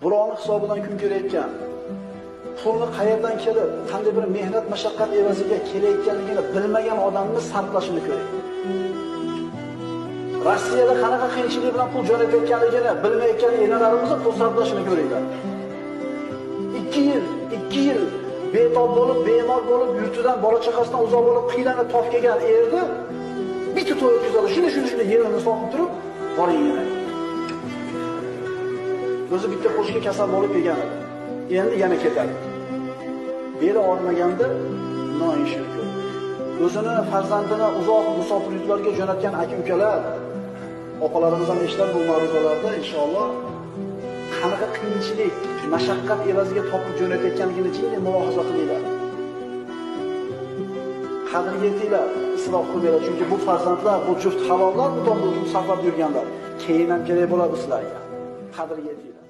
birovni hisobidan kun ko'rayotgan pulni qayerdan kelib qanday bir mehnat mashaqqat evaziga kelayotganligini bilmagan odamni sarflashini ko'ring. Rossiyada qanaqa qiyinchilik bilan pul jo'natayotganligini bilmayotgan enalarimizni pul sarflashini ko'ringlar. Ikki yil ikki yil betob bo'lib bemor bo'lib yurtidan bola chaqasidan uzoq bo'lib qiylanib topib kelgan erni bitta to'y o'tkazadi. Shunday shunday shunday yerini sotib turib boring yana. O'zi bitta qo'shni kasal bo'lib kelgan edi endi yana ketadi. Beri olmaganda noinshir o'zini farzandini uzoq musofir jo'natgan aka ukalar opalarimiz ham eshitadi bu ma'ruzalarda inshaalloh qanaqa qiyinchilik mashaqqat evaziga topib jo'natayotganligini jiddiy mulohaza qilinglar. Qadriga yetinglar isloh qilinglar. Chunki bu farzandlar bu juft halollar bu tomda safar yurganlar. Keyin ham kerak bo'ladi sizlarga. Qadriga yetinglar